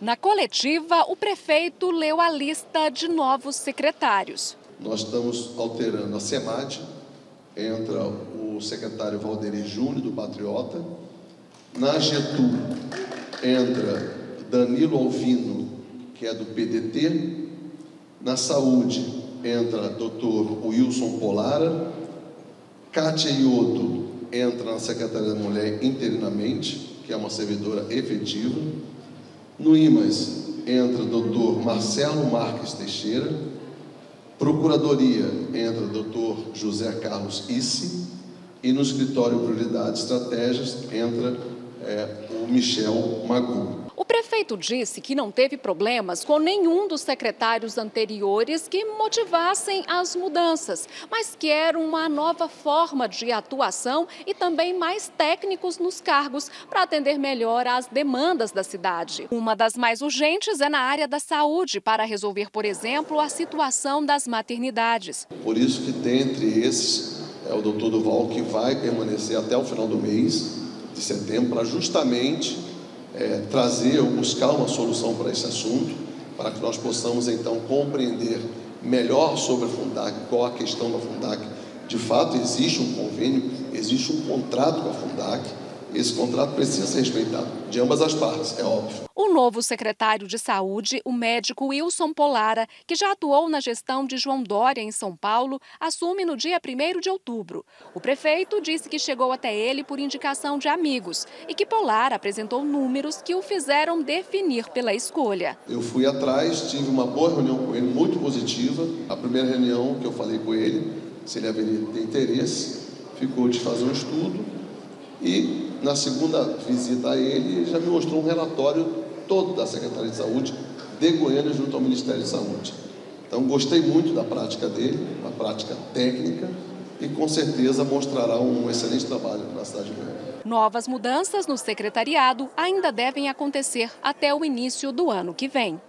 Na coletiva, o prefeito leu a lista de novos secretários. Nós estamos alterando a SEMAD, entra o secretário Valderi Júnior, do Patriota. Na Getu, entra Danilo Alvino, que é do PDT. Na Saúde, entra Dr. Wilson Polara. Kátia Iodo entra na Secretaria da Mulher interinamente, que é uma servidora efetiva. No IMAS entra o doutor Marcelo Marques Teixeira, Procuradoria entra o doutor José Carlos Issi, e no escritório Prioridades e Estratégias entra é, o Michel Magu prefeito disse que não teve problemas com nenhum dos secretários anteriores que motivassem as mudanças, mas quer uma nova forma de atuação e também mais técnicos nos cargos para atender melhor às demandas da cidade. Uma das mais urgentes é na área da saúde, para resolver, por exemplo, a situação das maternidades. Por isso que tem entre esses é o doutor Duval que vai permanecer até o final do mês de setembro para justamente é, trazer ou buscar uma solução para esse assunto, para que nós possamos então compreender melhor sobre a Fundac, qual a questão da Fundac. De fato, existe um convênio, existe um contrato com a Fundac, esse contrato precisa ser respeitado de ambas as partes, é óbvio. O novo secretário de Saúde, o médico Wilson Polara, que já atuou na gestão de João Dória em São Paulo, assume no dia 1 de outubro. O prefeito disse que chegou até ele por indicação de amigos e que Polara apresentou números que o fizeram definir pela escolha. Eu fui atrás, tive uma boa reunião com ele, muito positiva. A primeira reunião que eu falei com ele, se ele haveria ter interesse, ficou de fazer um estudo e na segunda visita a ele, ele já me mostrou um relatório todo da Secretaria de Saúde de Goiânia junto ao Ministério de Saúde. Então, gostei muito da prática dele, uma prática técnica, e com certeza mostrará um excelente trabalho na cidade de Goiânia. Novas mudanças no secretariado ainda devem acontecer até o início do ano que vem.